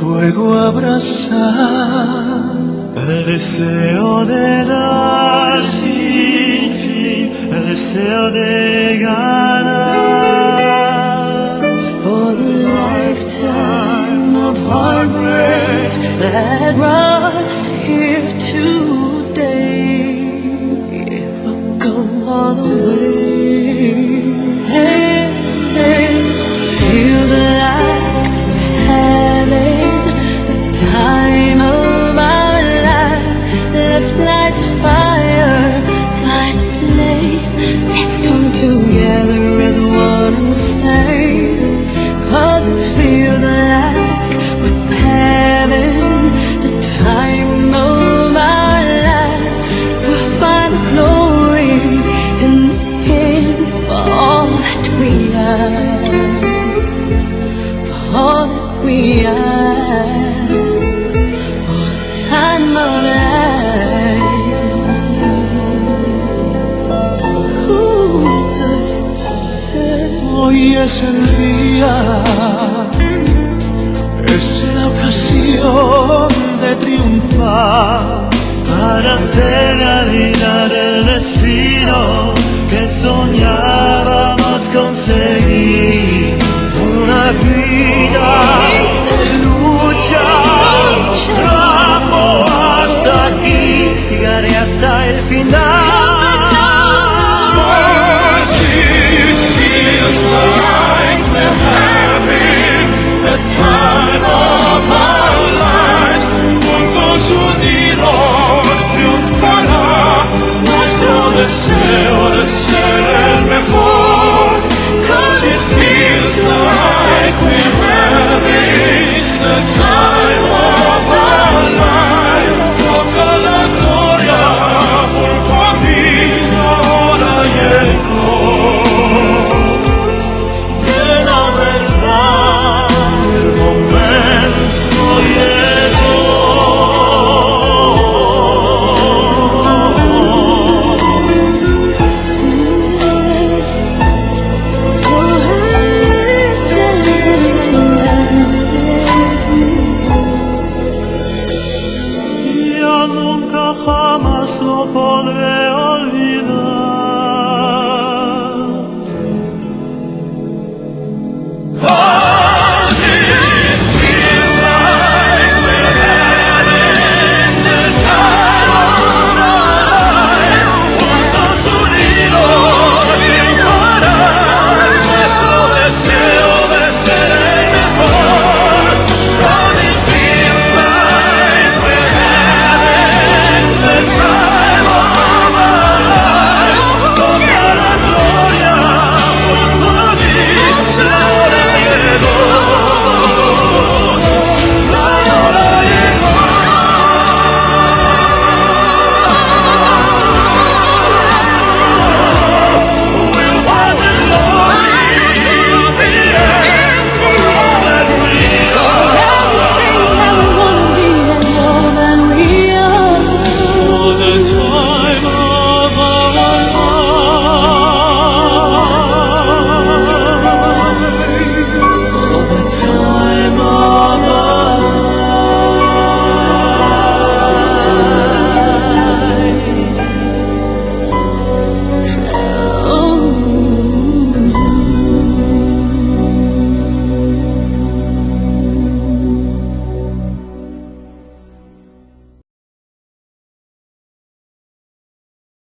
fuego abrazar el deseo de dar sin fin, el deseo de ganar. For the lifetime of heartbreaks that brought us here to fire, find a flame. Let's come to Es el día, es la ocasión de triunfar para hacer